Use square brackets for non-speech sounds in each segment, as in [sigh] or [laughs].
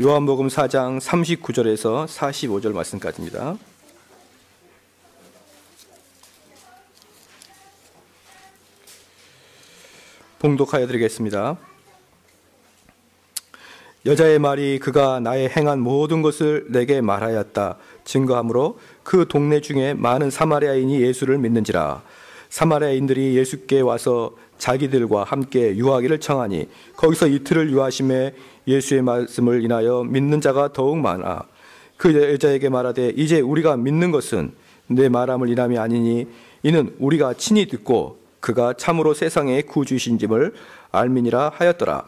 요한복음 4장 39절에서 45절 말씀까지입니다. 봉독하여 드리겠습니다. 여자의 말이 그가 나의 행한 모든 것을 내게 말하였다. 증거하므로 그 동네 중에 많은 사마리아인이 예수를 믿는지라. 사마리아인들이 예수께 와서 자기들과 함께 유하기를 청하니 거기서 이틀을 유하심에 예수의 말씀을 인하여 믿는 자가 더욱 많아 그 여자에게 말하되 이제 우리가 믿는 것은 내 말함을 인함이 아니니 이는 우리가 친히 듣고 그가 참으로 세상의 구주이신짐을 알미니라 하였더라.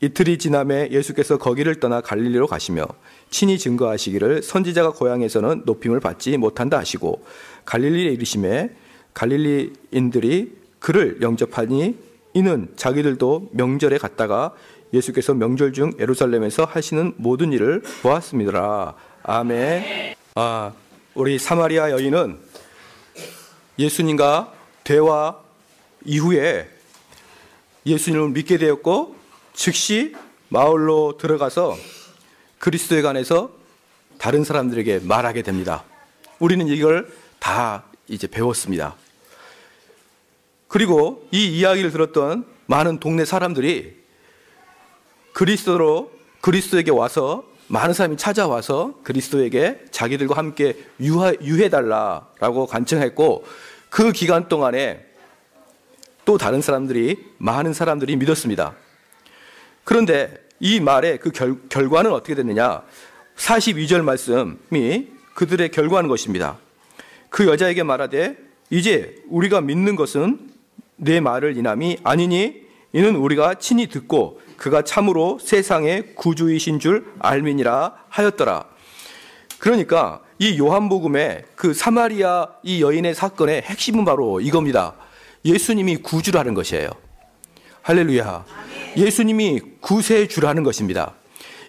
이틀이 지남에 예수께서 거기를 떠나 갈릴리로 가시며 친히 증거하시기를 선지자가 고향에서는 높임을 받지 못한다 하시고 갈릴리에 이르심에 갈릴리인들이 그를 영접하니 이는 자기들도 명절에 갔다가 예수께서 명절 중 예루살렘에서 하시는 모든 일을 보았습니다. 아멘. 아, 우리 사마리아 여인은 예수님과 대화 이후에 예수님을 믿게 되었고 즉시 마을로 들어가서 그리스도에 관해서 다른 사람들에게 말하게 됩니다. 우리는 이걸 다 이제 배웠습니다. 그리고 이 이야기를 들었던 많은 동네 사람들이 그리스도로 그리스도에게 와서 많은 사람이 찾아와서 그리스도에게 자기들과 함께 유해 달라라고 간청했고 그 기간 동안에 또 다른 사람들이 많은 사람들이 믿었습니다. 그런데 이 말의 그 결, 결과는 어떻게 됐느냐? 42절 말씀이 그들의 결과는 것입니다. 그 여자에게 말하되 이제 우리가 믿는 것은 내 말을 인함이 아니니 이는 우리가 친히 듣고 그가 참으로 세상의 구주이신 줄 알미니라 하였더라. 그러니까 이 요한복음의 그 사마리아 이 여인의 사건의 핵심은 바로 이겁니다. 예수님이 구주라는 것이에요. 할렐루야. 예수님이 구세주라는 것입니다.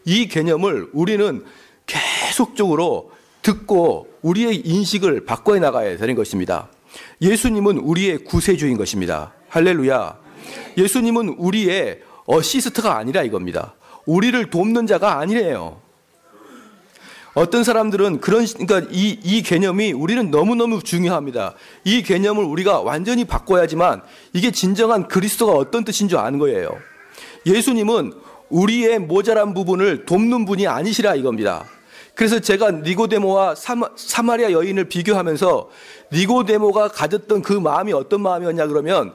이 개념을 우리는 계속적으로 듣고 우리의 인식을 바꿔 나가야 되는 것입니다. 예수님은 우리의 구세주인 것입니다. 할렐루야. 예수님은 우리의 어시스트가 아니라 이겁니다. 우리를 돕는 자가 아니래요. 어떤 사람들은 그런 그러니까 이, 이 개념이 우리는 너무너무 중요합니다. 이 개념을 우리가 완전히 바꿔야지만 이게 진정한 그리스도가 어떤 뜻인 줄 아는 거예요. 예수님은 우리의 모자란 부분을 돕는 분이 아니시라 이겁니다. 그래서 제가 니고데모와 사마, 사마리아 여인을 비교하면서 니고데모가 가졌던 그 마음이 어떤 마음이었냐 그러면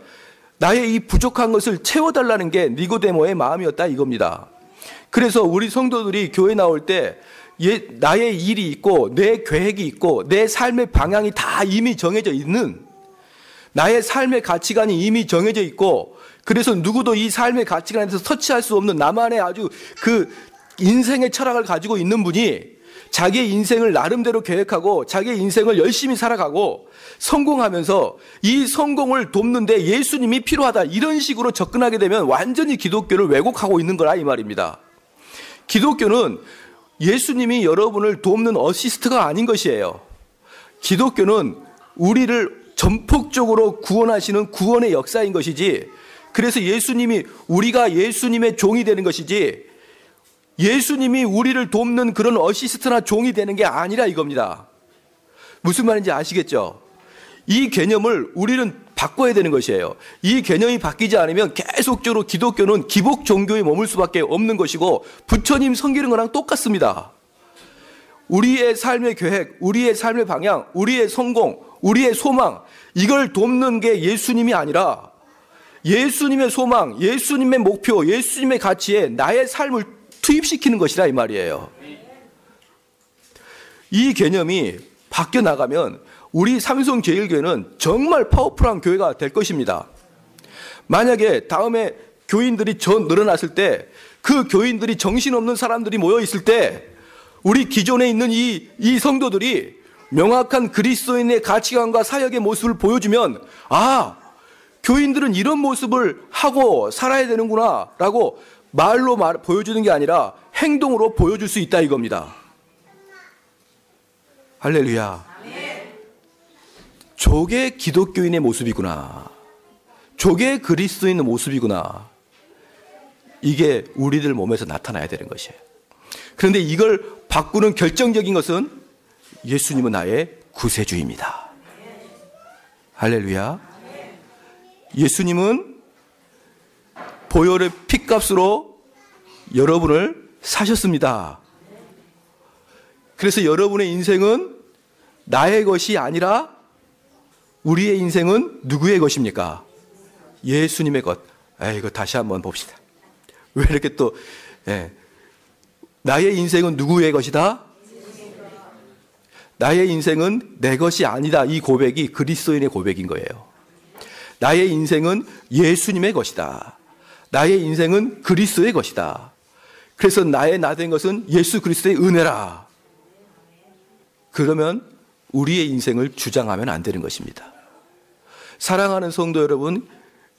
나의 이 부족한 것을 채워달라는 게 니고데모의 마음이었다 이겁니다. 그래서 우리 성도들이 교회 나올 때 예, 나의 일이 있고 내 계획이 있고 내 삶의 방향이 다 이미 정해져 있는 나의 삶의 가치관이 이미 정해져 있고 그래서 누구도 이 삶의 가치관에서 터치할 수 없는 나만의 아주 그 인생의 철학을 가지고 있는 분이 자기의 인생을 나름대로 계획하고 자기의 인생을 열심히 살아가고 성공하면서 이 성공을 돕는데 예수님이 필요하다 이런 식으로 접근하게 되면 완전히 기독교를 왜곡하고 있는 거라 이 말입니다. 기독교는 예수님이 여러분을 돕는 어시스트가 아닌 것이에요. 기독교는 우리를 전폭적으로 구원하시는 구원의 역사인 것이지 그래서 예수님이 우리가 예수님의 종이 되는 것이지 예수님이 우리를 돕는 그런 어시스트나 종이 되는 게 아니라 이겁니다. 무슨 말인지 아시겠죠? 이 개념을 우리는 바꿔야 되는 것이에요. 이 개념이 바뀌지 않으면 계속적으로 기독교는 기복 종교에 머물 수밖에 없는 것이고 부처님 섬기는 거랑 똑같습니다. 우리의 삶의 계획, 우리의 삶의 방향, 우리의 성공, 우리의 소망, 이걸 돕는 게 예수님이 아니라 예수님의 소망, 예수님의 목표, 예수님의 가치에 나의 삶을 투입시키는 것이라 이 말이에요. 이 개념이 바뀌어 나가면 우리 삼성 제일교회는 정말 파워풀한 교회가 될 것입니다. 만약에 다음에 교인들이 전 늘어났을 때 그 교인들이 정신없는 사람들이 모여 있을 때 우리 기존에 있는 이, 이 성도들이 명확한 그리스도인의 가치관과 사역의 모습을 보여주면 아, 교인들은 이런 모습을 하고 살아야 되는구나 라고 말로 말, 보여주는 게 아니라 행동으로 보여줄 수 있다 이겁니다. 할렐루야. 저게 기독교인의 모습이구나. 저게 그리스도인의 모습이구나. 이게 우리들 몸에서 나타나야 되는 것이에요. 그런데 이걸 바꾸는 결정적인 것은 예수님은 나의 구세주입니다. 할렐루야. 예수님은 보혈의 핏값으로 여러분을 사셨습니다. 그래서 여러분의 인생은 나의 것이 아니라 우리의 인생은 누구의 것입니까? 예수님의 것. 에 이거 다시 한번 봅시다. 왜 이렇게 또, 예. 나의 인생은 누구의 것이다? 나의 인생은 내 것이 아니다. 이 고백이 그리스도인의 고백인 거예요. 나의 인생은 예수님의 것이다. 나의 인생은 그리스도의 것이다. 그래서 나의 나 된 것은 예수 그리스도의 은혜라. 그러면 우리의 인생을 주장하면 안 되는 것입니다. 사랑하는 성도 여러분,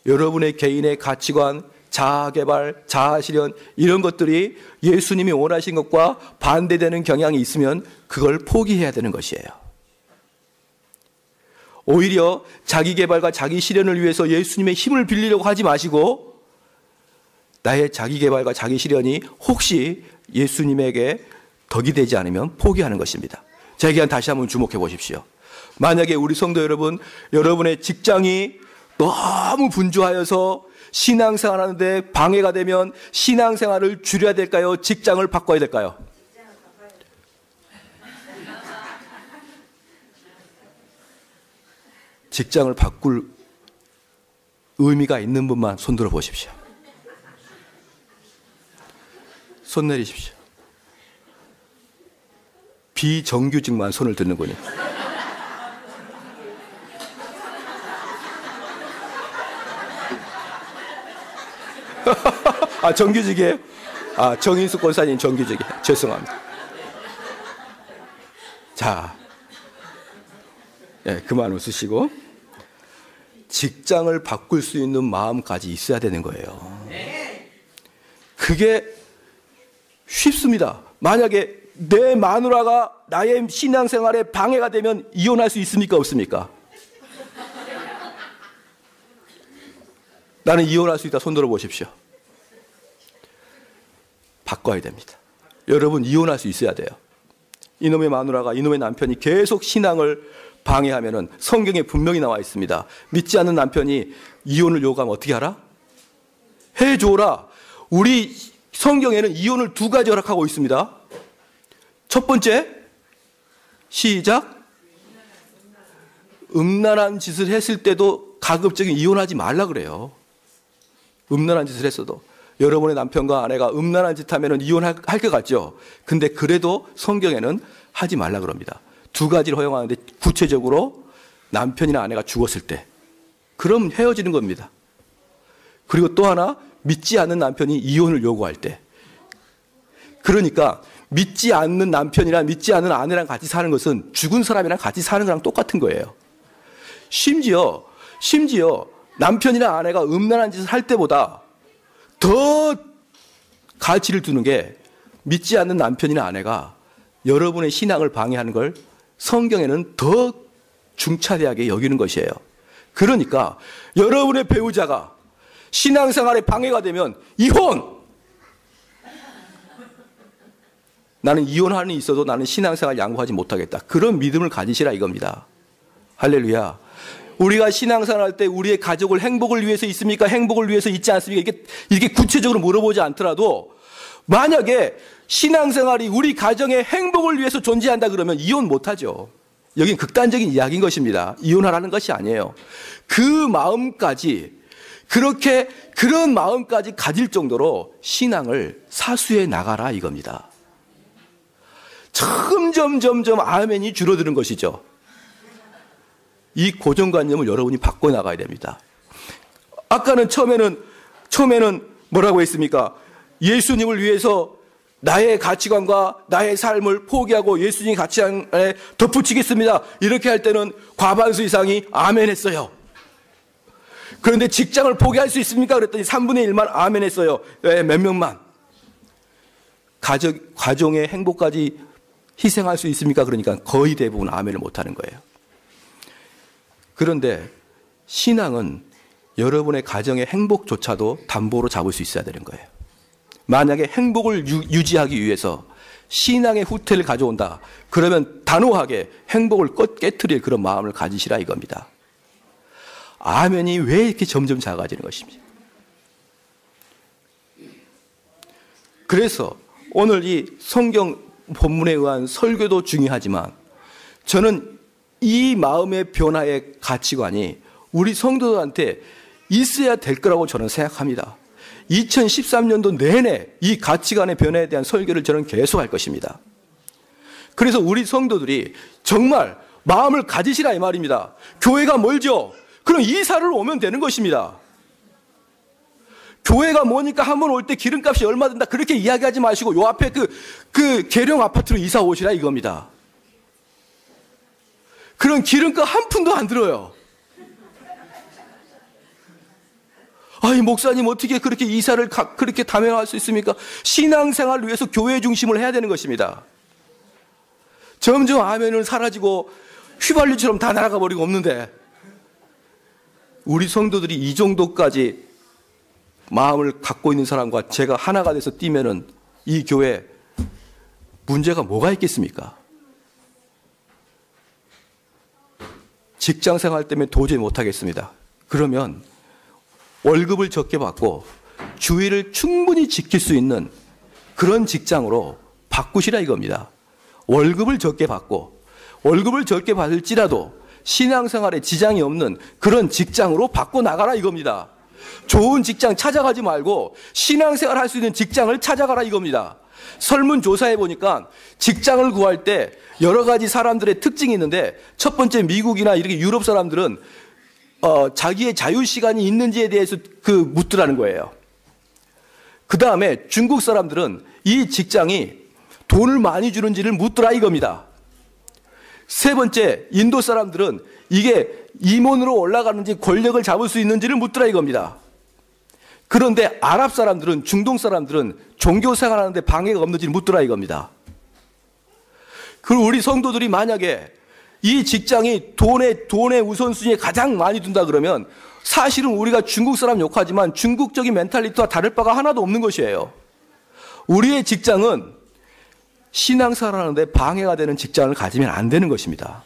여러분의 개인의 가치관, 자아개발, 자아실현, 이런 것들이 예수님이 원하신 것과 반대되는 경향이 있으면 그걸 포기해야 되는 것이에요. 오히려 자기 개발과 자기 실현을 위해서 예수님의 힘을 빌리려고 하지 마시고 나의 자기 개발과 자기 실현이 혹시 예수님에게 덕이 되지 않으면 포기하는 것입니다. 제게 다시 한번 주목해 보십시오. 만약에 우리 성도 여러분, 여러분의 직장이 너무 분주하여서 신앙생활 하는데 방해가 되면 신앙생활을 줄여야 될까요? 직장을 바꿔야 될까요? 직장을 바꿀 의미가 있는 분만 손들어 보십시오. 손 내리십시오. 비정규직만 손을 드는군요. [laughs] 아, 정규직이에요? 아, 정인수 권사님 정규직이에요. 죄송합니다. 자, 예, 네, 그만 웃으시고. 직장을 바꿀 수 있는 마음까지 있어야 되는 거예요. 그게 쉽습니다. 만약에 내 마누라가 나의 신앙생활에 방해가 되면 이혼할 수 있습니까? 없습니까? 나는 이혼할 수 있다. 손 들어 보십시오. 바꿔야 됩니다. 여러분, 이혼할 수 있어야 돼요. 이놈의 마누라가, 이놈의 남편이 계속 신앙을 방해하면은 성경에 분명히 나와 있습니다. 믿지 않는 남편이 이혼을 요구하면 어떻게 하라? 해줘라. 우리 성경에는 이혼을 두 가지 허락하고 있습니다. 첫 번째, 시작. 음란한 짓을 했을 때도 가급적인 이혼하지 말라 그래요. 음란한 짓을 했어도. 여러분의 남편과 아내가 음란한 짓 하면 이혼할 것 같죠? 근데 그래도 성경에는 하지 말라 그럽니다. 두 가지를 허용하는데 구체적으로 남편이나 아내가 죽었을 때. 그럼 헤어지는 겁니다. 그리고 또 하나, 믿지 않는 남편이 이혼을 요구할 때. 그러니까 믿지 않는 남편이나 믿지 않는 아내랑 같이 사는 것은 죽은 사람이랑 같이 사는 거랑 똑같은 거예요. 심지어, 심지어 남편이나 아내가 음란한 짓을 할 때보다 더 가치를 두는 게 믿지 않는 남편이나 아내가 여러분의 신앙을 방해하는 걸 성경에는 더 중차대하게 여기는 것이에요. 그러니까 여러분의 배우자가 신앙생활에 방해가 되면 이혼! 나는 이혼하는 있어도 나는 신앙생활 양보하지 못하겠다. 그런 믿음을 가지시라 이겁니다. 할렐루야. 우리가 신앙생활 할 때 우리의 가족을 행복을 위해서 있습니까? 행복을 위해서 있지 않습니까? 이게 이렇게 구체적으로 물어보지 않더라도 만약에 신앙생활이 우리 가정의 행복을 위해서 존재한다 그러면 이혼 못 하죠. 여긴 극단적인 이야기인 것입니다. 이혼하라는 것이 아니에요. 그 마음까지 그렇게 그런 마음까지 가질 정도로 신앙을 사수해 나가라 이겁니다. 점점 점점 아멘이 줄어드는 것이죠. 이 고정관념을 여러분이 바꿔 나가야 됩니다. 아까는 처음에는 처음에는 뭐라고 했습니까? 예수님을 위해서 나의 가치관과 나의 삶을 포기하고 예수님 가치관에 덧붙이겠습니다. 이렇게 할 때는 과반수 이상이 아멘 했어요. 그런데 직장을 포기할 수 있습니까? 그랬더니 3분의 1만 아멘 했어요. 네, 몇 명만. 가족, 가정의 행복까지 희생할 수 있습니까? 그러니까 거의 대부분 아멘을 못하는 거예요. 그런데 신앙은 여러분의 가정의 행복조차도 담보로 잡을 수 있어야 되는 거예요. 만약에 행복을 유, 지하기 위해서 신앙의 후퇴를 가져온다. 그러면 단호하게 행복을 깨뜨릴 그런 마음을 가지시라 이겁니다. 아멘이 왜 이렇게 점점 작아지는 것입니까? 그래서 오늘 이 성경 본문에 의한 설교도 중요하지만 저는 이 마음의 변화의 가치관이 우리 성도들한테 있어야 될 거라고 저는 생각합니다. 2013년도 내내 이 가치관의 변화에 대한 설교를 저는 계속할 것입니다. 그래서 우리 성도들이 정말 마음을 가지시라 이 말입니다. 교회가 멀죠? 그럼 이사를 오면 되는 것입니다. 교회가 뭐니까 한 번 올 때 기름값이 얼마 든다 그렇게 이야기하지 마시고 요 앞에 그, 그 계룡 아파트로 이사 오시라 이겁니다. 그런 기름값 한 푼도 안 들어요. 아이, 목사님 어떻게 그렇게 이사를 가, 그렇게 다명할 수 있습니까? 신앙생활을 위해서 교회 중심을 해야 되는 것입니다. 점점 아멘은 사라지고 휘발유처럼 다 날아가 버리고 없는데 우리 성도들이 이 정도까지 마음을 갖고 있는 사람과 제가 하나가 돼서 뛰면은 이 교회 문제가 뭐가 있겠습니까? 직장 생활 때문에 도저히 못하겠습니다. 그러면 월급을 적게 받고 주의를 충분히 지킬 수 있는 그런 직장으로 바꾸시라 이겁니다. 월급을 적게 받고 월급을 적게 받을지라도 신앙생활에 지장이 없는 그런 직장으로 바꿔 나가라 이겁니다. 좋은 직장 찾아가지 말고 신앙생활 할 수 있는 직장을 찾아가라 이겁니다. 설문조사해 보니까 직장을 구할 때 여러 가지 사람들의 특징이 있는데 첫 번째 미국이나 이렇게 유럽 사람들은 어, 자기의 자유 시간이 있는지에 대해서 그 묻더라는 거예요. 그 다음에 중국 사람들은 이 직장이 돈을 많이 주는지를 묻더라 이겁니다. 세 번째, 인도 사람들은 이게 임원으로 올라가는지 권력을 잡을 수 있는지를 묻더라 이겁니다. 그런데 아랍 사람들은, 중동 사람들은 종교 생활하는데 방해가 없는지를 묻더라 이겁니다. 그리고 우리 성도들이 만약에 이 직장이 돈의, 돈의 우선순위에 가장 많이 둔다 그러면 사실은 우리가 중국 사람 욕하지만 중국적인 멘탈리티와 다를 바가 하나도 없는 것이에요. 우리의 직장은 신앙생활하는데 방해가 되는 직장을 가지면 안 되는 것입니다.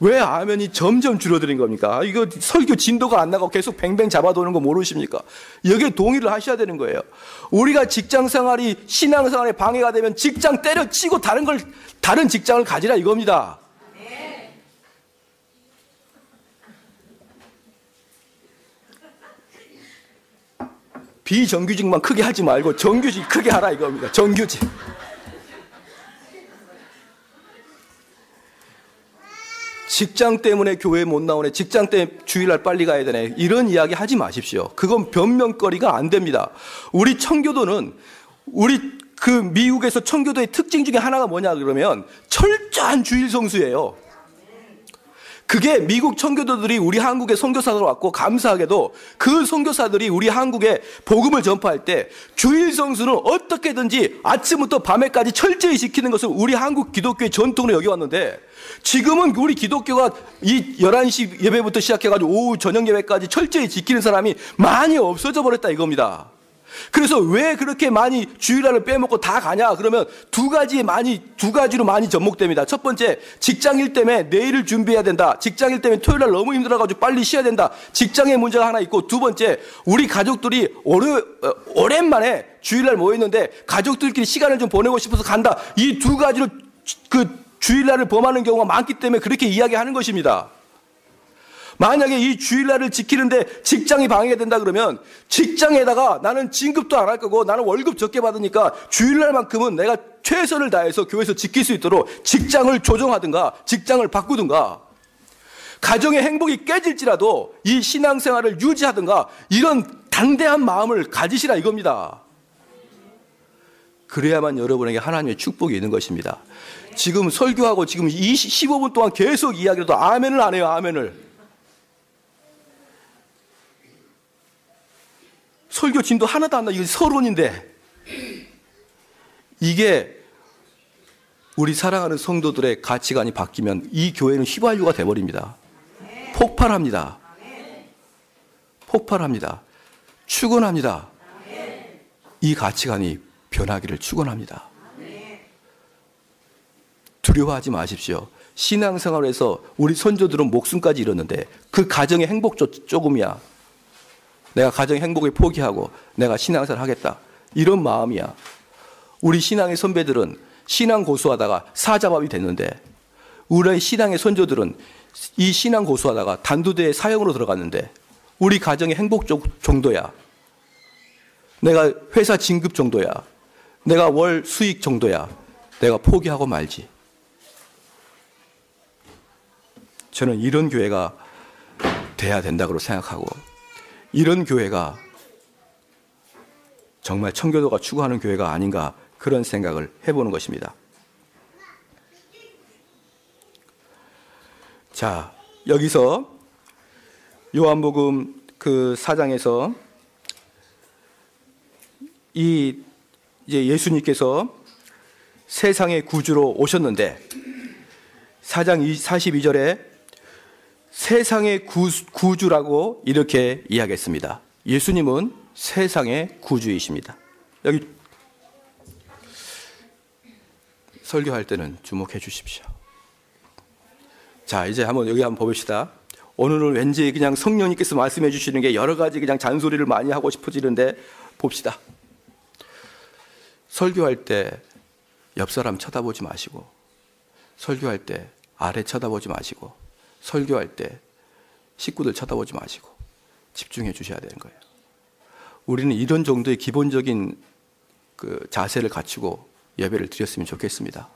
왜 아멘이 점점 줄어드는 겁니까? 이거 설교 진도가 안 나가고 계속 뱅뱅 잡아도는 거 모르십니까? 여기에 동의를 하셔야 되는 거예요. 우리가 직장 생활이 신앙 생활에 방해가 되면 직장 때려치고 다른 걸, 다른 직장을 가지라 이겁니다. 비정규직만 크게 하지 말고 정규직 크게 하라 이겁니다. 정규직. 직장 때문에 교회 못 나오네. 직장 때문에 주일날 빨리 가야 되네. 이런 이야기 하지 마십시오. 그건 변명거리가 안 됩니다. 우리 청교도는 우리 그 미국에서 청교도의 특징 중에 하나가 뭐냐 그러면 철저한 주일 성수예요. 그게 미국 청교도들이 우리 한국에 선교사들 왔고 감사하게도 그 선교사들이 우리 한국에 복음을 전파할 때 주일 성수는 어떻게든지 아침부터 밤에까지 철저히 지키는 것을 우리 한국 기독교의 전통으로 여겨왔는데 지금은 우리 기독교가 이 11시 예배부터 시작해가지고 오후 저녁 예배까지 철저히 지키는 사람이 많이 없어져 버렸다 이겁니다. 그래서 왜 그렇게 많이 주일날을 빼먹고 다 가냐? 그러면 두 가지 많이 두 가지로 많이 접목됩니다. 첫 번째, 직장일 때문에 내일을 준비해야 된다. 직장일 때문에 토요일날 너무 힘들어 가지고 빨리 쉬어야 된다. 직장의 문제가 하나 있고 두 번째, 우리 가족들이 오래, 어, 오랜만에 주일날 모였는데 가족들끼리 시간을 좀 보내고 싶어서 간다. 이 두 가지로 그 주일날을 범하는 경우가 많기 때문에 그렇게 이야기하는 것입니다. 만약에 이 주일날을 지키는데 직장이 방해가 된다 그러면 직장에다가 나는 진급도 안 할 거고 나는 월급 적게 받으니까 주일날만큼은 내가 최선을 다해서 교회에서 지킬 수 있도록 직장을 조정하든가 직장을 바꾸든가 가정의 행복이 깨질지라도 이 신앙생활을 유지하든가 이런 당대한 마음을 가지시라 이겁니다. 그래야만 여러분에게 하나님의 축복이 있는 것입니다. 지금 설교하고 지금 20, 15분 동안 계속 이야기해도 아멘을 안 해요, 아멘을. 설교 진도 하나도 안 나. 이거 서론인데. 이게 우리 사랑하는 성도들의 가치관이 바뀌면 이 교회는 휘발유가 돼버립니다. 폭발합니다. 폭발합니다. 축원합니다. 이 가치관이 변하기를 축원합니다. 두려워하지 마십시오. 신앙생활에서 우리 선조들은 목숨까지 잃었는데 그 가정의 행복 조금이야. 내가 가정의 행복을 포기하고 내가 신앙생활 하겠다. 이런 마음이야. 우리 신앙의 선배들은 신앙 고수하다가 사자밥이 됐는데 우리의 신앙의 선조들은 이 신앙 고수하다가 단두대의 사형으로 들어갔는데 우리 가정의 행복 정도야. 내가 회사 진급 정도야. 내가 월 수익 정도야. 내가 포기하고 말지. 저는 이런 교회가 돼야 된다고 생각하고 이런 교회가 정말 청교도가 추구하는 교회가 아닌가 그런 생각을 해보는 것입니다. 자, 여기서 요한복음 그 사장에서 이 이제 예수님께서 세상의 구주로 오셨는데 사장 42절에 세상의 구, 주라고 이렇게 이야기했습니다. 예수님은 세상의 구주이십니다. 여기 설교할 때는 주목해 주십시오. 자, 이제 한번 여기 한번 봅시다. 오늘은 왠지 그냥 성령님께서 말씀해 주시는 게 여러 가지 그냥 잔소리를 많이 하고 싶어지는데 봅시다. 설교할 때 옆 사람 쳐다보지 마시고 설교할 때 아래 쳐다보지 마시고 설교할 때 식구들 쳐다보지 마시고 집중해 주셔야 되는 거예요. 우리는 이런 정도의 기본적인 그 자세를 갖추고 예배를 드렸으면 좋겠습니다.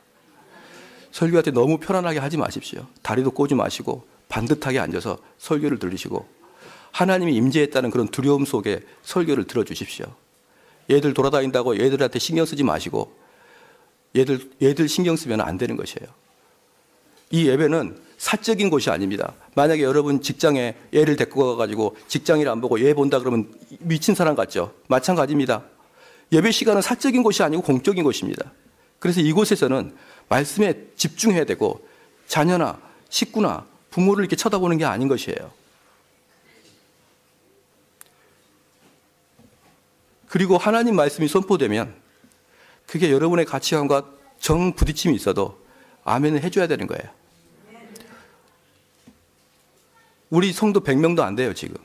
설교할 때 너무 편안하게 하지 마십시오. 다리도 꼬지 마시고 반듯하게 앉아서 설교를 들으시고 하나님이 임재했다는 그런 두려움 속에 설교를 들어주십시오. 얘들 돌아다닌다고 얘들한테 신경 쓰지 마시고 얘들, 얘들 신경 쓰면 안 되는 것이에요. 이 예배는 사적인 곳이 아닙니다. 만약에 여러분 직장에 애를 데리고 가가지고 직장일 안 보고 얘 본다 그러면 미친 사람 같죠? 마찬가지입니다. 예배 시간은 사적인 곳이 아니고 공적인 곳입니다. 그래서 이곳에서는 말씀에 집중해야 되고 자녀나 식구나 부모를 이렇게 쳐다보는 게 아닌 것이에요. 그리고 하나님 말씀이 선포되면 그게 여러분의 가치관과 정 부딪힘이 있어도 아멘을 해줘야 되는 거예요. 우리 성도 100명도 안 돼요, 지금.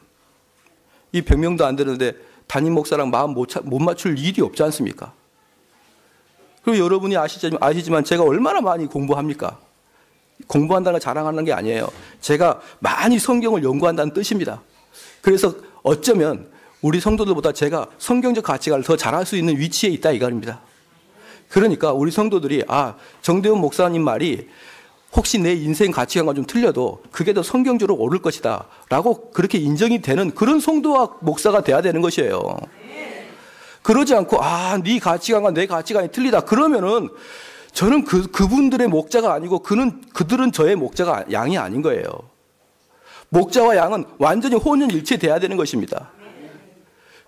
이 100명도 안 되는데 담임 목사랑 마음 못, 못 맞출 일이 없지 않습니까? 그리고 여러분이 아시지만, 아시지만 제가 얼마나 많이 공부합니까? 공부한다는 걸 자랑하는 게 아니에요. 제가 많이 성경을 연구한다는 뜻입니다. 그래서 어쩌면 우리 성도들보다 제가 성경적 가치관을 더 잘할 수 있는 위치에 있다 이말입니다. 그러니까 우리 성도들이 아 정대원 목사님 말이 혹시 내 인생 가치관과 좀 틀려도 그게 더 성경적으로 옳을 것이다. 라고 그렇게 인정이 되는 그런 성도와 목사가 돼야 되는 것이에요. 그러지 않고, 아, 네 가치관과 내 가치관이 틀리다. 그러면은 저는 그, 그분들의 목자가 아니고 그는, 그들은 저의 목자가 양이 아닌 거예요. 목자와 양은 완전히 혼연일체 돼야 되는 것입니다.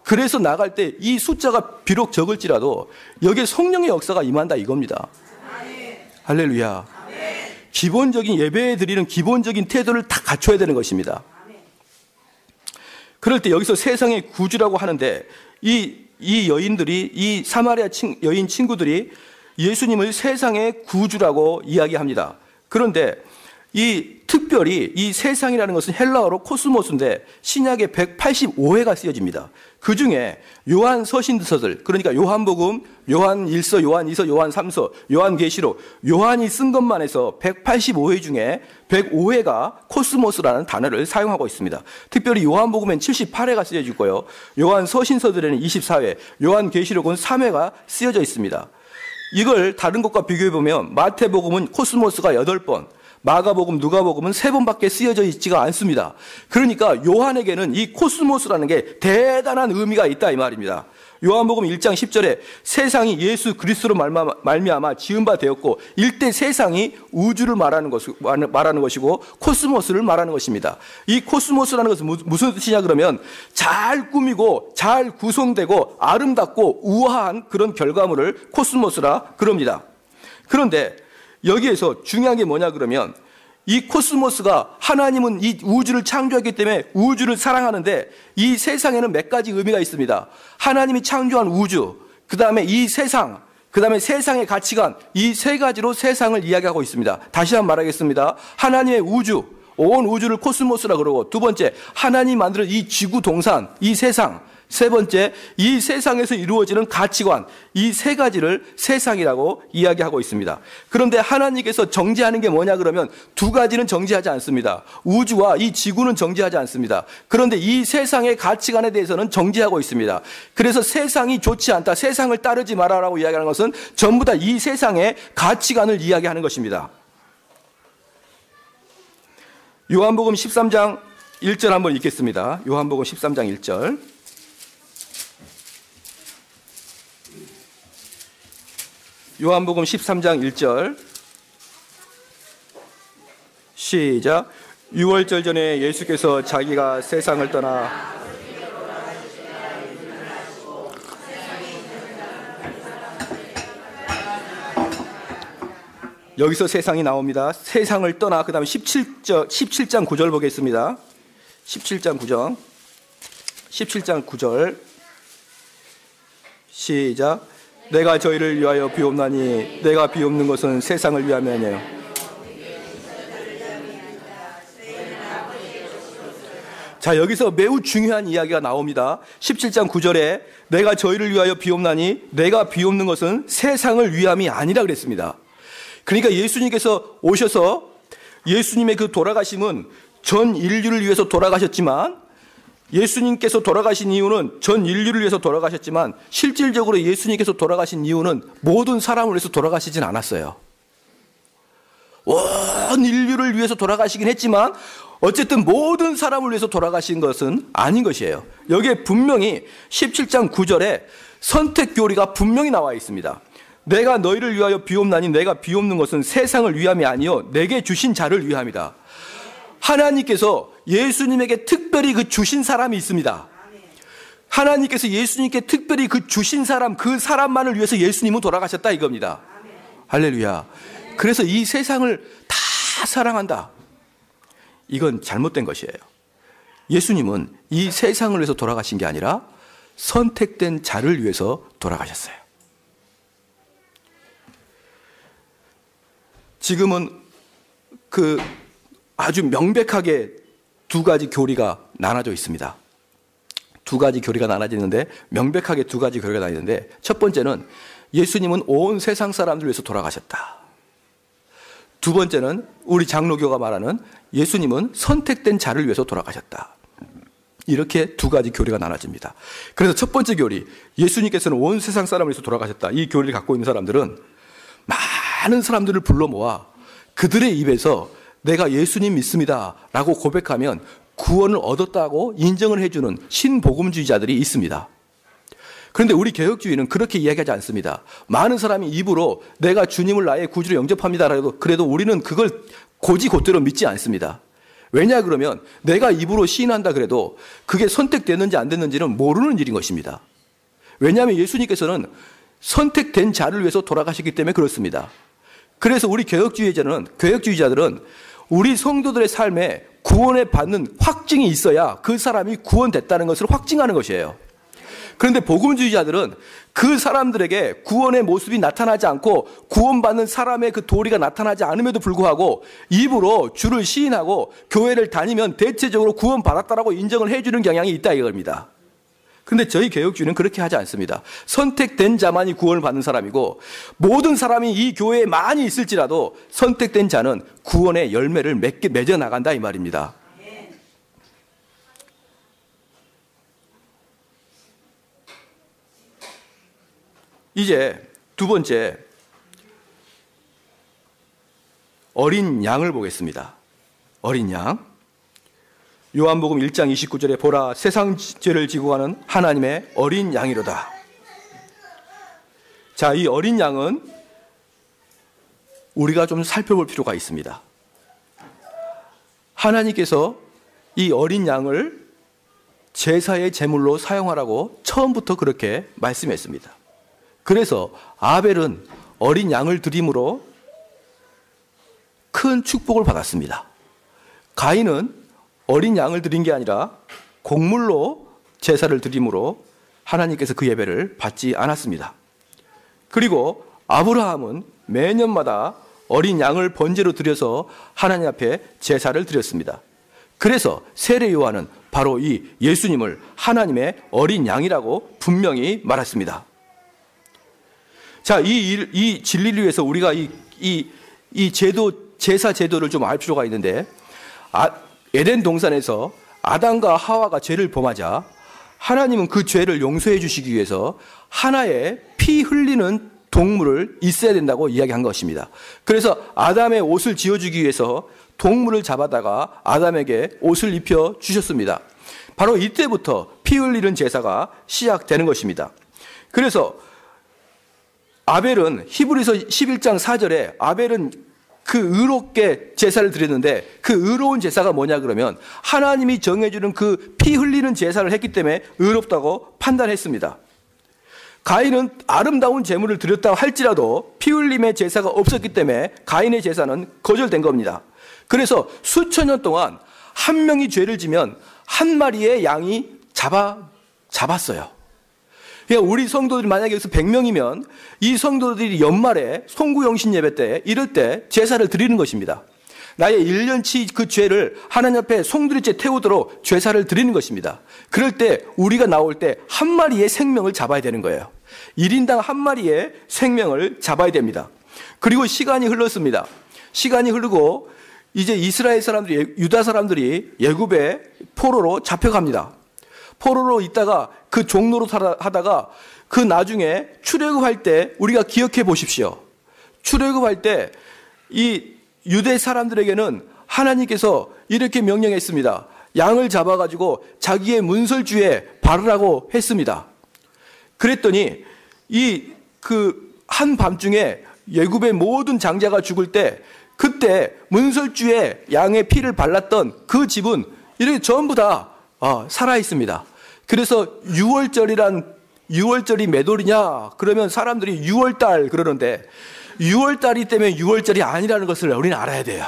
그래서 나갈 때 이 숫자가 비록 적을지라도 여기에 성령의 역사가 임한다 이겁니다. 할렐루야. 기본적인 예배에 드리는 기본적인 태도를 다 갖춰야 되는 것입니다. 그럴 때 여기서 세상의 구주라고 하는데 이, 이 여인들이, 이 사마리아 친, 여인 친구들이 예수님을 세상의 구주라고 이야기합니다. 그런데 이 특별히 이 세상이라는 것은 헬라어로 코스모스인데 신약에 185회가 쓰여집니다. 그 중에 요한 서신서들, 그러니까 요한복음, 요한 1서, 요한 2서, 요한 3서, 요한 계시록, 요한이 쓴 것만 해서 185회 중에 105회가 코스모스라는 단어를 사용하고 있습니다. 특별히 요한복음엔 78회가 쓰여지고요. 요한 서신서들에는 24회, 요한 계시록은 3회가 쓰여져 있습니다. 이걸 다른 것과 비교해 보면 마태복음은 코스모스가 8번, 마가복음, 누가복음은 세 번밖에 쓰여져 있지가 않습니다. 그러니까 요한에게는 이 코스모스라는 게 대단한 의미가 있다 이 말입니다. 요한복음 1장 10절에 세상이 예수 그리스도로 말미암아 지은 바 되었고 이때 세상이 우주를 말하는 것 말하는 것이고 코스모스를 말하는 것입니다. 이 코스모스라는 것은 무슨 뜻이냐 그러면 잘 꾸미고 잘 구성되고 아름답고 우아한 그런 결과물을 코스모스라 그럽니다. 그런데 여기에서 중요한 게 뭐냐 그러면 이 코스모스가 하나님은 이 우주를 창조했기 때문에 우주를 사랑하는데 이 세상에는 몇 가지 의미가 있습니다. 하나님이 창조한 우주, 그 다음에 이 세상, 그 다음에 세상의 가치관, 이 세 가지로 세상을 이야기하고 있습니다. 다시 한번 말하겠습니다. 하나님의 우주, 온 우주를 코스모스라 그러고, 두 번째, 하나님 만드는 이 지구 동산, 이 세상, 세 번째, 이 세상에서 이루어지는 가치관, 이 세 가지를 세상이라고 이야기하고 있습니다. 그런데 하나님께서 정지하는 게 뭐냐 그러면 두 가지는 정지하지 않습니다. 우주와 이 지구는 정지하지 않습니다. 그런데 이 세상의 가치관에 대해서는 정지하고 있습니다. 그래서 세상이 좋지 않다, 세상을 따르지 마라라고 이야기하는 것은 전부 다 이 세상의 가치관을 이야기하는 것입니다. 요한복음 13장 1절 한번 읽겠습니다. 요한복음 13장 1절. 요한복음 13장 1절. 시작. 6월절 전에 예수께서 자기가 세상을 떠나 여기서 세상이 나옵니다. 세상을 떠나. 그다음에 17절 17장 9절 보겠습니다. 17장 9절 17장 9절. 시작 내가 저희를 위하여 비옵나니 내가 비옵는 것은 세상을 위함이 아니에요. 자, 여기서 매우 중요한 이야기가 나옵니다. 17장 9절에 내가 저희를 위하여 비옵나니 내가 비옵는 것은 세상을 위함이 아니라 그랬습니다. 그러니까 예수님께서 오셔서 예수님의 그 돌아가심은 전 인류를 위해서 돌아가셨지만 예수님께서 돌아가신 이유는 전 인류를 위해서 돌아가셨지만 실질적으로 예수님께서 돌아가신 이유는 모든 사람을 위해서 돌아가시진 않았어요. 온 인류를 위해서 돌아가시긴 했지만 어쨌든 모든 사람을 위해서 돌아가신 것은 아닌 것이에요. 여기에 분명히 17장 9절에 선택 교리가 분명히 나와 있습니다. 내가 너희를 위하여 비옵나니 내가 비옵는 것은 세상을 위함이 아니요 내게 주신 자를 위함이다. 하나님께서 예수님에게 특별히 그 주신 사람이 있습니다. 하나님께서 예수님께 특별히 그 주신 사람, 그 사람만을 위해서 예수님은 돌아가셨다 이겁니다. 할렐루야. 그래서 이 세상을 다 사랑한다. 이건 잘못된 것이에요. 예수님은 이 세상을 위해서 돌아가신 게 아니라 선택된 자를 위해서 돌아가셨어요. 지금은 그 아주 명백하게 두 가지 교리가 나눠져 있습니다. 두 가지 교리가 나눠지는데 명백하게 두 가지 교리가 나뉘는데 첫 번째는 예수님은 온 세상 사람들 위해서 돌아가셨다. 두 번째는 우리 장로교가 말하는 예수님은 선택된 자를 위해서 돌아가셨다. 이렇게 두 가지 교리가 나눠집니다. 그래서 첫 번째 교리, 예수님께서는 온 세상 사람을 위해서 돌아가셨다. 이 교리를 갖고 있는 사람들은 많은 사람들을 불러 모아 그들의 입에서 내가 예수님 믿습니다. 라고 고백하면 구원을 얻었다고 인정을 해주는 신복음주의자들이 있습니다. 그런데 우리 개혁주의는 그렇게 이야기하지 않습니다. 많은 사람이 입으로 내가 주님을 나의 구주로 영접합니다. 그래도, 우리는 그걸 고지 곧대로 믿지 않습니다. 왜냐 그러면 내가 입으로 시인한다 그래도 그게 선택됐는지 안 됐는지는 모르는 일인 것입니다. 왜냐하면 예수님께서는 선택된 자를 위해서 돌아가셨기 때문에 그렇습니다. 그래서 우리 개혁주의자는, 개혁주의자들은 우리 성도들의 삶에 구원에 받는 확증이 있어야 그 사람이 구원됐다는 것을 확증하는 것이에요. 그런데 복음주의자들은 그 사람들에게 구원의 모습이 나타나지 않고 구원받는 사람의 그 도리가 나타나지 않음에도 불구하고 입으로 주를 시인하고 교회를 다니면 대체적으로 구원받았다라고 인정을 해주는 경향이 있다 이겁니다. 근데 저희 개혁주의는 그렇게 하지 않습니다. 선택된 자만이 구원을 받는 사람이고 모든 사람이 이 교회에 많이 있을지라도 선택된 자는 구원의 열매를 맺게 맺어 나간다 이 말입니다. 이제 두 번째 어린 양을 보겠습니다. 어린 양. 요한복음 1장 29절에 보라 세상 죄를 지고 가는 하나님의 어린 양이로다. 자, 이 어린 양은 우리가 좀 살펴볼 필요가 있습니다. 하나님께서 이 어린 양을 제사의 제물로 사용하라고 처음부터 그렇게 말씀했습니다. 그래서 아벨은 어린 양을 드림으로 큰 축복을 받았습니다. 가인은 어린 양을 드린 게 아니라 곡물로 제사를 드림으로 하나님께서 그 예배를 받지 않았습니다. 그리고 아브라함은 매년마다 어린 양을 번제로 드려서 하나님 앞에 제사를 드렸습니다. 그래서 세례 요한은 바로 이 예수님을 하나님의 어린 양이라고 분명히 말했습니다. 자, 이, 이 진리를 위해서 우리가 이, 이, 이 제도, 제사 제도를 좀 알 필요가 있는데, 아, 에덴 동산에서 아담과 하와가 죄를 범하자 하나님은 그 죄를 용서해 주시기 위해서 하나의 피 흘리는 동물을 있어야 된다고 이야기한 것입니다. 그래서 아담의 옷을 지어주기 위해서 동물을 잡아다가 아담에게 옷을 입혀 주셨습니다. 바로 이때부터 피 흘리는 제사가 시작되는 것입니다. 그래서 아벨은 히브리서 11장 4절에 아벨은 그 의롭게 제사를 드렸는데 그 의로운 제사가 뭐냐 그러면 하나님이 정해주는 그 피 흘리는 제사를 했기 때문에 의롭다고 판단했습니다. 가인은 아름다운 제물을 드렸다고 할지라도 피 흘림의 제사가 없었기 때문에 가인의 제사는 거절된 겁니다. 그래서 수천 년 동안 한 명이 죄를 지면 한 마리의 양이 잡아 잡았어요. 그러니까 우리 성도들이 만약에 여기서 100명이면 이 성도들이 연말에 송구영신 예배 때 이럴 때 제사를 드리는 것입니다. 나의 1년치 그 죄를 하나님 앞에 송두리째 태우도록 제사를 드리는 것입니다. 그럴 때 우리가 나올 때 한 마리의 생명을 잡아야 되는 거예요. 1인당 한 마리의 생명을 잡아야 됩니다. 그리고 시간이 흘렀습니다. 시간이 흐르고 이제 이스라엘 사람들이 유다 사람들이 예굽의 포로로 잡혀갑니다. 포로로 있다가 그 종로로 하다가 그 나중에 출애굽할 때 우리가 기억해 보십시오. 출애굽할 때 이 유대 사람들에게는 하나님께서 이렇게 명령했습니다. 양을 잡아가지고 자기의 문설주에 바르라고 했습니다. 그랬더니 이 그 한밤중에 예굽의 모든 장자가 죽을 때 그때 문설주에 양의 피를 발랐던 그 집은 이렇게 전부 다 어, 살아 있습니다. 그래서 6월절이란 6월절이 몇 월이냐? 그러면 사람들이 6월달 그러는데 6월달이 때문에 6월절이 아니라는 것을 우리는 알아야 돼요.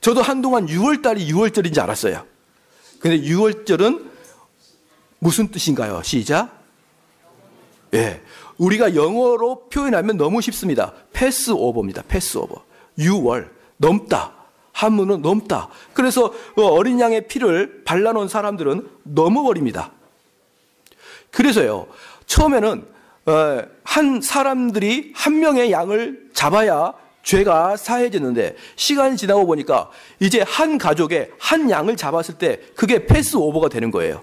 저도 한동안 6월달이 6월절인지 알았어요. 근데 6월절은 무슨 뜻인가요? 시작. 예. 우리가 영어로 표현하면 너무 쉽습니다. 패스 오버입니다. 패스 오버. 6월. 넘다. 한문은 넘다. 그래서 그 어린 양의 피를 발라놓은 사람들은 넘어버립니다. 그래서요, 처음에는 어, 한 사람들이 한 명의 양을 잡아야 죄가 사해졌는데 시간이 지나고 보니까 이제 한 가족의 한 양을 잡았을 때 그게 패스 오버가 되는 거예요.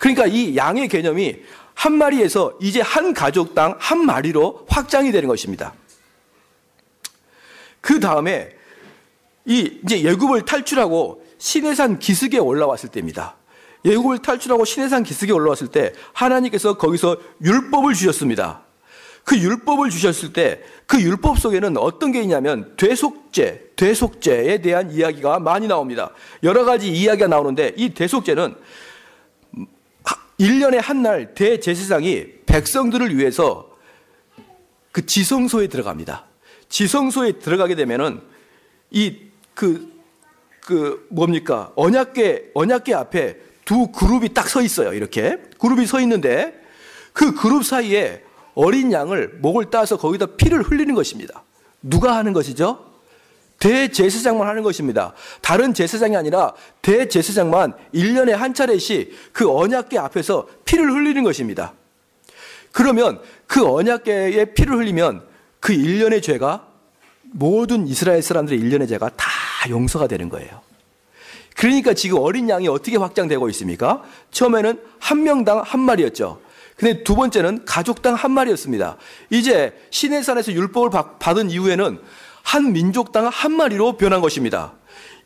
그러니까 이 양의 개념이 한 마리에서 이제 한 가족당 한 마리로 확장이 되는 것입니다. 그 다음에 이 이제 예굽을 탈출하고 시내산 기슭에 올라왔을 때입니다. 예굽을 탈출하고 시내산 기슭에 올라왔을 때 하나님께서 거기서 율법을 주셨습니다. 그 율법을 주셨을 때 그 율법 속에는 어떤 게 있냐면 대속죄, 대속죄에 대한 이야기가 많이 나옵니다. 여러 가지 이야기가 나오는데 이 대속죄는 1년에 한 날 대제사장이 백성들을 위해서 그 지성소에 들어갑니다. 지성소에 들어가게 되면은 이 그, 그, 뭡니까? 언약계, 언약계 앞에 두 그룹이 딱 서 있어요. 이렇게. 그룹이 서 있는데 그 그룹 사이에 어린 양을 목을 따서 거기다 피를 흘리는 것입니다. 누가 하는 것이죠? 대제사장만 하는 것입니다. 다른 제사장이 아니라 대제사장만 1년에 한 차례씩 그 언약계 앞에서 피를 흘리는 것입니다. 그러면 그 언약계에 피를 흘리면 그 1년의 죄가 모든 이스라엘 사람들의 1년의 죄가 다 용서가 되는 거예요. 그러니까 지금 어린 양이 어떻게 확장되고 있습니까? 처음에는 한 명당 한 마리였죠. 근데 두 번째는 가족당 한 마리였습니다. 이제 시내산에서 율법을 받은 이후에는 한 민족당 한 마리로 변한 것입니다.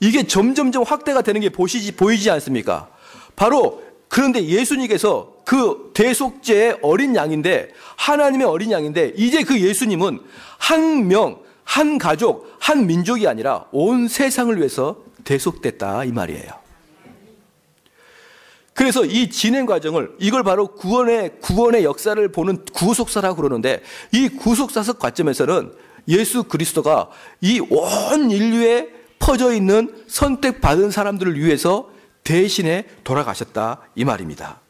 이게 점점점 확대가 되는 게 보시지, 보이지 않습니까? 바로 그런데 예수님께서 그 대속죄의 어린 양인데 하나님의 어린 양인데 이제 그 예수님은 한 명, 한 가족, 한 민족이 아니라 온 세상을 위해서 대속됐다 이 말이에요. 그래서 이 진행 과정을 이걸 바로 구원의 구원의 역사를 보는 구속사라고 그러는데 이 구속사석 관점에서는 예수 그리스도가 이 온 인류에 퍼져 있는 선택받은 사람들을 위해서 대신에 돌아가셨다 이 말입니다.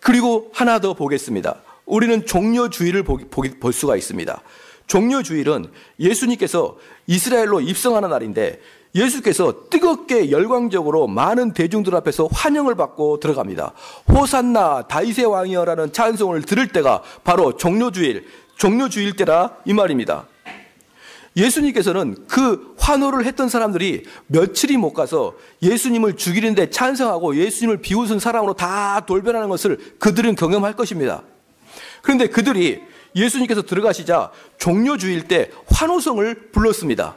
그리고 하나 더 보겠습니다. 우리는 종료주의를 볼 수가 있습니다. 종료주일은 예수님께서 이스라엘로 입성하는 날인데 예수께서 뜨겁게 열광적으로 많은 대중들 앞에서 환영을 받고 들어갑니다. 호산나 다윗의 왕이여라는 찬송을 들을 때가 바로 종료주일, 종료주일 때라 이 말입니다. 예수님께서는 그 환호를 했던 사람들이 며칠이 못 가서 예수님을 죽이는데 찬성하고 예수님을 비웃은 사람으로 다 돌변하는 것을 그들은 경험할 것입니다. 그런데 그들이 예수님께서 들어가시자 종료주일 때 환호성을 불렀습니다.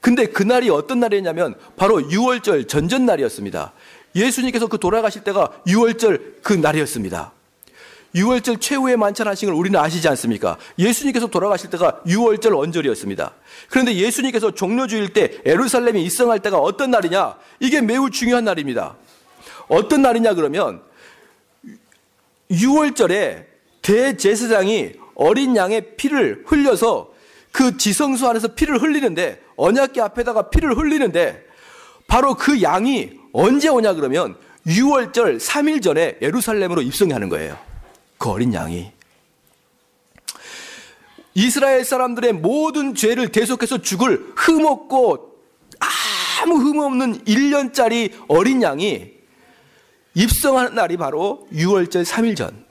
근데 그날이 어떤 날이었냐면 바로 6월절 전전날이었습니다. 예수님께서 그 돌아가실 때가 6월절 그 날이었습니다. 6월절 최후의 만찬하신 걸 우리는 아시지 않습니까? 예수님께서 돌아가실 때가 6월절 원절이었습니다. 그런데 예수님께서 종료주일 때 에루살렘에 입성할 때가 어떤 날이냐? 이게 매우 중요한 날입니다. 어떤 날이냐 그러면 6월절에 대제사장이 어린 양의 피를 흘려서 그 지성소 안에서 피를 흘리는데 언약계 앞에다가 피를 흘리는데 바로 그 양이 언제 오냐 그러면 6월절 3일 전에 예루살렘으로 입성하는 거예요. 그 어린 양이. 이스라엘 사람들의 모든 죄를 대속해서 죽을 흠없고 아무 흠없는 1년짜리 어린 양이 입성하는 날이 바로 6월절 3일 전.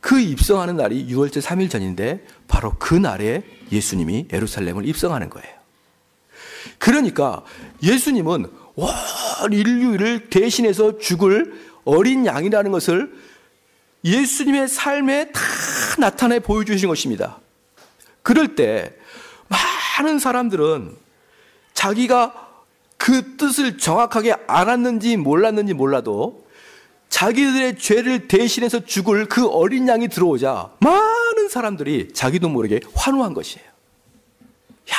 그 입성하는 날이 6월절 3일 전인데 바로 그 날에 예수님이 예루살렘을 입성하는 거예요. 그러니까 예수님은 와 인류를 대신해서 죽을 어린 양이라는 것을 예수님의 삶에 다 나타내 보여주신 것입니다. 그럴 때 많은 사람들은 자기가 그 뜻을 정확하게 알았는지 몰랐는지 몰라도 자기들의 죄를 대신해서 죽을 그 어린 양이 들어오자 많은 사람들이 자기도 모르게 환호한 것이에요. 야,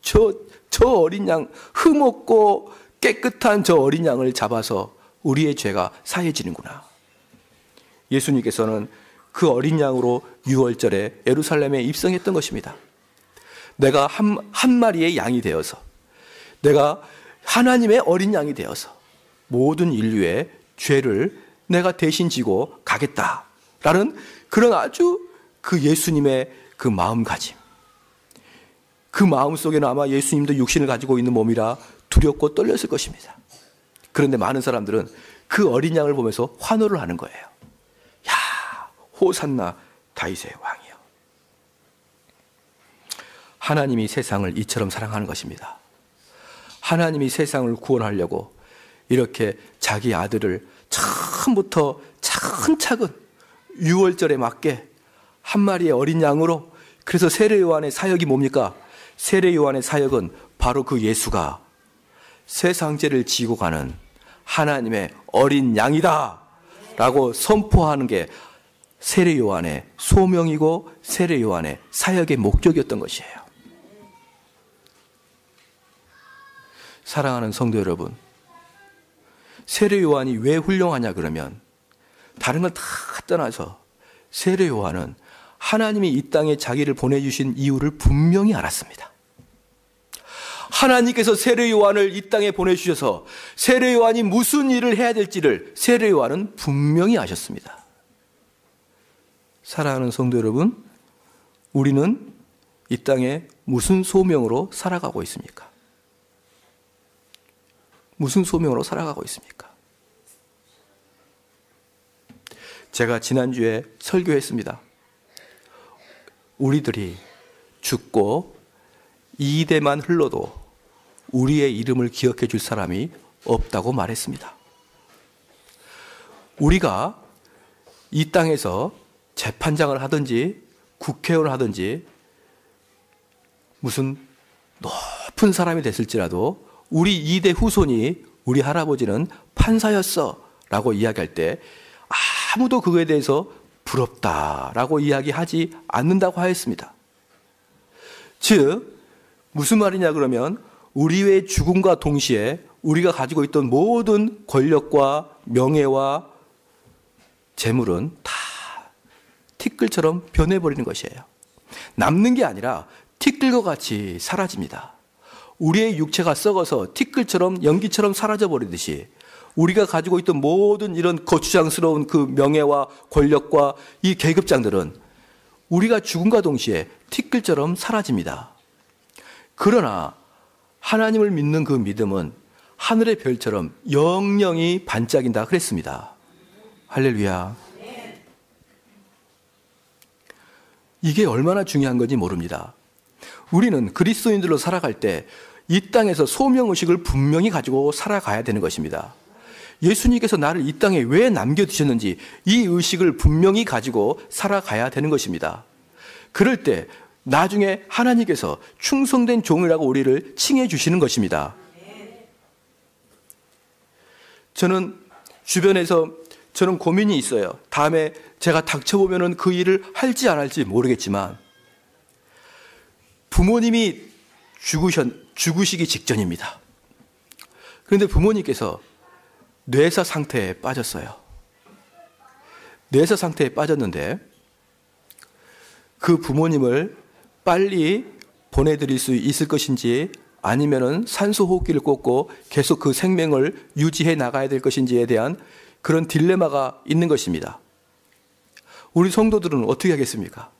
저, 저 어린 양, 흠없고 깨끗한 저 어린 양을 잡아서 우리의 죄가 사해지는구나. 예수님께서는 그 어린 양으로 6월절에 예루살렘에 입성했던 것입니다. 내가 한, 한 마리의 양이 되어서, 내가 하나님의 어린 양이 되어서 모든 인류의 죄를 내가 대신 지고 가겠다라는 그런 아주 그 예수님의 그 마음가짐. 그 마음 속에는 아마 예수님도 육신을 가지고 있는 몸이라 두렵고 떨렸을 것입니다. 그런데 많은 사람들은 그 어린 양을 보면서 환호를 하는 거예요. 야, 호산나 다윗의 왕이요. 하나님이 세상을 이처럼 사랑하는 것입니다. 하나님이 세상을 구원하려고 이렇게 자기 아들을 처음부터 차근차근 6월절에 맞게 한 마리의 어린 양으로 그래서 세례 요한의 사역이 뭡니까? 세례 요한의 사역은 바로 그 예수가 세상죄를 지고 가는 하나님의 어린 양이다 라고 선포하는 게 세례 요한의 소명이고 세례 요한의 사역의 목적이었던 것이에요. 사랑하는 성도 여러분, 세례 요한이 왜 훌륭하냐 그러면 다른 걸 다 떠나서 세례 요한은 하나님이 이 땅에 자기를 보내주신 이유를 분명히 알았습니다. 하나님께서 세례 요한을 이 땅에 보내주셔서 세례 요한이 무슨 일을 해야 될지를 세례 요한은 분명히 아셨습니다. 사랑하는 성도 여러분, 우리는 이 땅에 무슨 소명으로 살아가고 있습니까? 무슨 소명으로 살아가고 있습니까? 제가 지난주에 설교했습니다. 우리들이 죽고 이 대만 흘러도 우리의 이름을 기억해 줄 사람이 없다고 말했습니다. 우리가 이 땅에서 재판장을 하든지 국회의원을 하든지 무슨 높은 사람이 됐을지라도 우리 이대 후손이 우리 할아버지는 판사였어 라고 이야기할 때 아무도 그거에 대해서 부럽다 라고 이야기하지 않는다고 하였습니다. 즉, 무슨 말이냐 그러면 우리의 죽음과 동시에 우리가 가지고 있던 모든 권력과 명예와 재물은 다 티끌처럼 변해버리는 것이에요. 남는 게 아니라 티끌과 같이 사라집니다. 우리의 육체가 썩어서 티끌처럼 연기처럼 사라져 버리듯이 우리가 가지고 있던 모든 이런 거추장스러운 그 명예와 권력과 이 계급장들은 우리가 죽음과 동시에 티끌처럼 사라집니다. 그러나 하나님을 믿는 그 믿음은 하늘의 별처럼 영영이 반짝인다 그랬습니다. 할렐루야. 이게 얼마나 중요한 건지 모릅니다. 우리는 그리스도인들로 살아갈 때 이 땅에서 소명의식을 분명히 가지고 살아가야 되는 것입니다. 예수님께서 나를 이 땅에 왜 남겨두셨는지 이 의식을 분명히 가지고 살아가야 되는 것입니다. 그럴 때 나중에 하나님께서 충성된 종이라고 우리를 칭해 주시는 것입니다. 저는 주변에서 저는 고민이 있어요. 다음에 제가 닥쳐보면 그 일을 할지 안 할지 모르겠지만 부모님이 죽으셨, 죽으시기 직전입니다. 그런데 부모님께서 뇌사 상태에 빠졌어요. 뇌사 상태에 빠졌는데 그 부모님을 빨리 보내드릴 수 있을 것인지 아니면은 산소 호흡기를 꽂고 계속 그 생명을 유지해 나가야 될 것인지에 대한 그런 딜레마가 있는 것입니다. 우리 성도들은 어떻게 하겠습니까?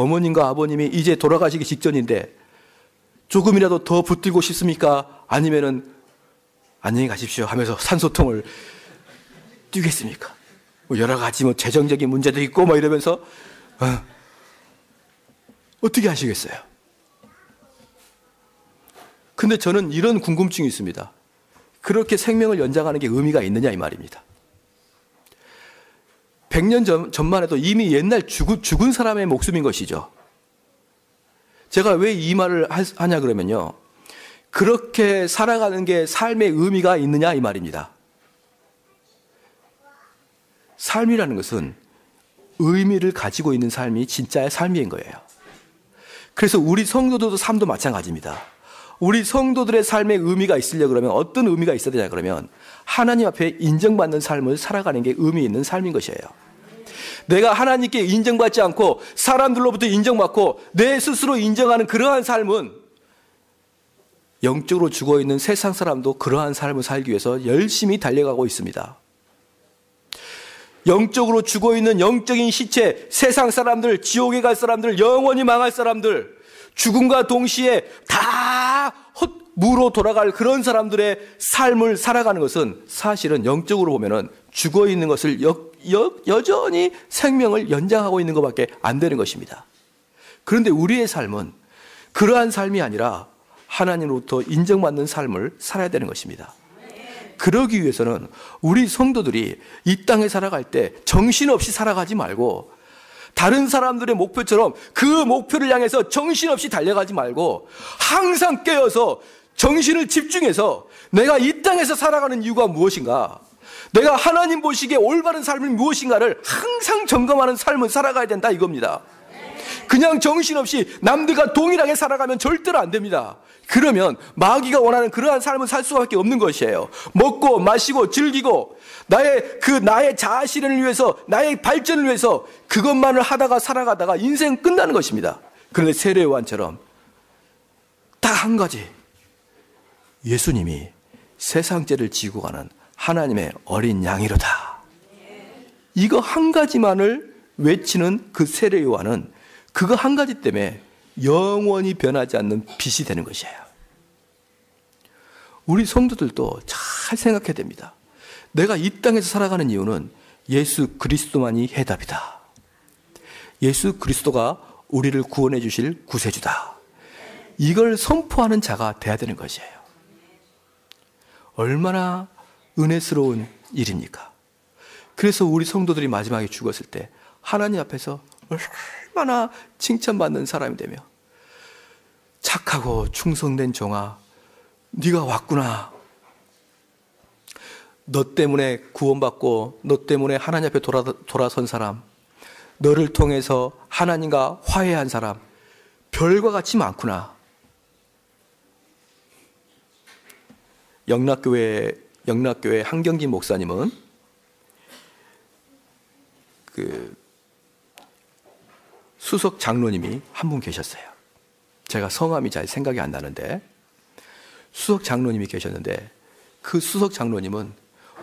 어머님과 아버님이 이제 돌아가시기 직전인데 조금이라도 더 붙들고 싶습니까? 아니면은 안녕히 가십시오 하면서 산소통을 뛰겠습니까? 뭐 여러 가지 뭐 재정적인 문제도 있고 뭐 이러면서 어, 어떻게 하시겠어요? 근데 저는 이런 궁금증이 있습니다. 그렇게 생명을 연장하는 게 의미가 있느냐 이 말입니다. 100년 전, 전만 해도 이미 옛날 죽은, 죽은 사람의 목숨인 것이죠. 제가 왜 이 말을 하냐 그러면요. 그렇게 살아가는 게 삶의 의미가 있느냐 이 말입니다. 삶이라는 것은 의미를 가지고 있는 삶이 진짜의 삶인 거예요. 그래서 우리 성도들도 삶도 마찬가지입니다. 우리 성도들의 삶에 의미가 있으려 그러면 어떤 의미가 있어야 되냐 그러면 하나님 앞에 인정받는 삶을 살아가는 게 의미 있는 삶인 것이에요. 내가 하나님께 인정받지 않고 사람들로부터 인정받고 내 스스로 인정하는 그러한 삶은 영적으로 죽어 있는 세상 사람도 그러한 삶을 살기 위해서 열심히 달려가고 있습니다. 영적으로 죽어 있는 영적인 시체, 세상 사람들, 지옥에 갈 사람들, 영원히 망할 사람들, 죽음과 동시에 다 무로 돌아갈 그런 사람들의 삶을 살아가는 것은 사실은 영적으로 보면은 죽어 있는 것을 여, 여, 여전히 생명을 연장하고 있는 것밖에 안 되는 것입니다. 그런데 우리의 삶은 그러한 삶이 아니라 하나님으로부터 인정받는 삶을 살아야 되는 것입니다. 그러기 위해서는 우리 성도들이 이 땅에 살아갈 때 정신없이 살아가지 말고 다른 사람들의 목표처럼 그 목표를 향해서 정신없이 달려가지 말고 항상 깨어서 정신을 집중해서 내가 이 땅에서 살아가는 이유가 무엇인가? 내가 하나님 보시기에 올바른 삶이 무엇인가를 항상 점검하는 삶을 살아가야 된다 이겁니다. 그냥 정신없이 남들과 동일하게 살아가면 절대로 안 됩니다. 그러면 마귀가 원하는 그러한 삶을 살 수밖에 없는 것이에요. 먹고 마시고 즐기고 나의 그 나의 자아 실현을 위해서 나의 발전을 위해서 그것만을 하다가 살아가다가 인생 끝나는 것입니다. 그런데 세례요한처럼 딱 한 가지 예수님이 세상 죄를 지고 가는 하나님의 어린 양이로다. 이거 한 가지만을 외치는 그 세례 요한은 그거 한 가지 때문에 영원히 변하지 않는 빛이 되는 것이에요. 우리 성도들도 잘 생각해야 됩니다. 내가 이 땅에서 살아가는 이유는 예수 그리스도만이 해답이다. 예수 그리스도가 우리를 구원해 주실 구세주다. 이걸 선포하는 자가 돼야 되는 것이에요. 얼마나 은혜스러운 일입니까? 그래서 우리 성도들이 마지막에 죽었을 때 하나님 앞에서 얼마나 칭찬받는 사람이 되며 착하고 충성된 종아 네가 왔구나 너 때문에 구원받고 너 때문에 하나님 앞에 돌아, 돌아선 사람 너를 통해서 하나님과 화해한 사람 별과 같이 많구나 영락교회 영락교회 한경진 목사님은 그 수석 장로님이 한 분 계셨어요. 제가 성함이 잘 생각이 안 나는데 수석 장로님이 계셨는데 그 수석 장로님은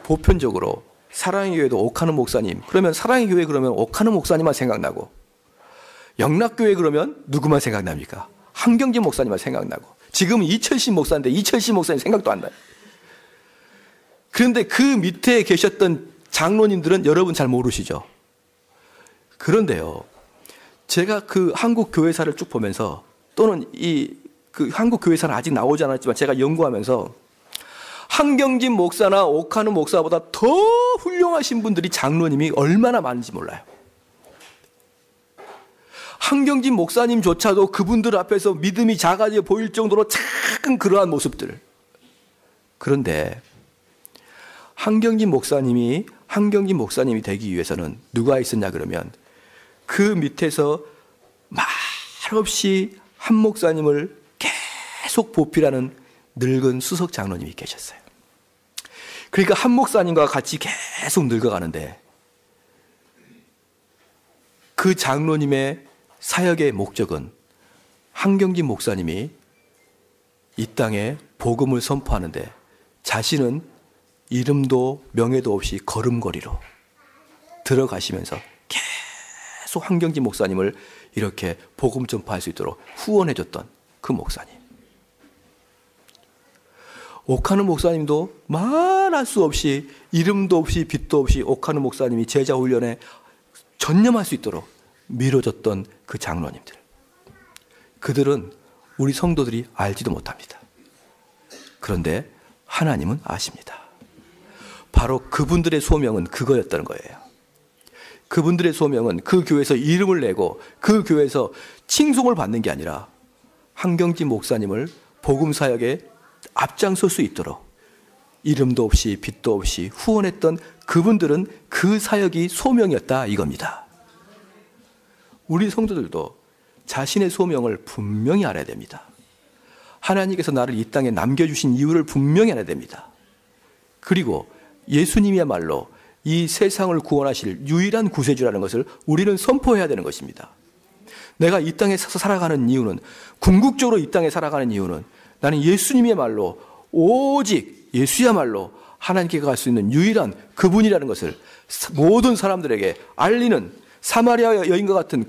보편적으로 사랑의 교회도 옥하는 목사님 그러면 사랑의 교회 그러면 옥하는 목사님만 생각나고 영락교회 그러면 누구만 생각납니까? 한경진 목사님만 생각나고 지금 이철신 목사인데 이철신 목사님 생각도 안 나요. 그런데 그 밑에 계셨던 장로님들은 여러분 잘 모르시죠? 그런데요. 제가 그 한국 교회사를 쭉 보면서 또는 이 그 한국 교회사는 아직 나오지 않았지만 제가 연구하면서 한경진 목사나 옥하는 목사보다 더 훌륭하신 분들이 장로님이 얼마나 많은지 몰라요. 한경진 목사님조차도 그분들 앞에서 믿음이 작아져 보일 정도로 작은 그러한 모습들. 그런데 한경진 목사님이 한경진 목사님이 되기 위해서는 누가 있었냐 그러면 그 밑에서 말없이 한 목사님을 계속 보필하는 늙은 수석 장로님이 계셨어요. 그러니까 한 목사님과 같이 계속 늙어가는데 그 장로님의 사역의 목적은 한경진 목사님이 이 땅에 복음을 선포하는데 자신은 이름도 명예도 없이 걸음걸이로 들어가시면서 계속 한경진 목사님을 이렇게 복음 전파할 수 있도록 후원해 줬던 그 목사님. 옥하는 목사님도 말할 수 없이 이름도 없이 빛도 없이 옥하는 목사님이 제자 훈련에 전념할 수 있도록 밀어줬던 그 장로님들. 그들은 우리 성도들이 알지도 못합니다. 그런데 하나님은 아십니다. 바로 그분들의 소명은 그거였다는 거예요. 그분들의 소명은 그 교회에서 이름을 내고 그 교회에서 칭송을 받는 게 아니라 한경진 목사님을 복음 사역에 앞장설 수 있도록 이름도 없이 빛도 없이 후원했던 그분들은 그 사역이 소명이었다 이겁니다. 우리 성도들도 자신의 소명을 분명히 알아야 됩니다. 하나님께서 나를 이 땅에 남겨주신 이유를 분명히 알아야 됩니다. 그리고 예수님이야말로 이 세상을 구원하실 유일한 구세주라는 것을 우리는 선포해야 되는 것입니다. 내가 이 땅에 서 살아가는 이유는 궁극적으로 이 땅에 살아가는 이유는 나는 예수님의 말로 오직 예수야말로 하나님께 갈 수 있는 유일한 그분이라는 것을 모든 사람들에게 알리는 사마리아 여인과 같은